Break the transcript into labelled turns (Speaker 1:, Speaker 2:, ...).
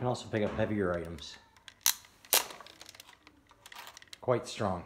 Speaker 1: can also pick up heavier items. Quite strong.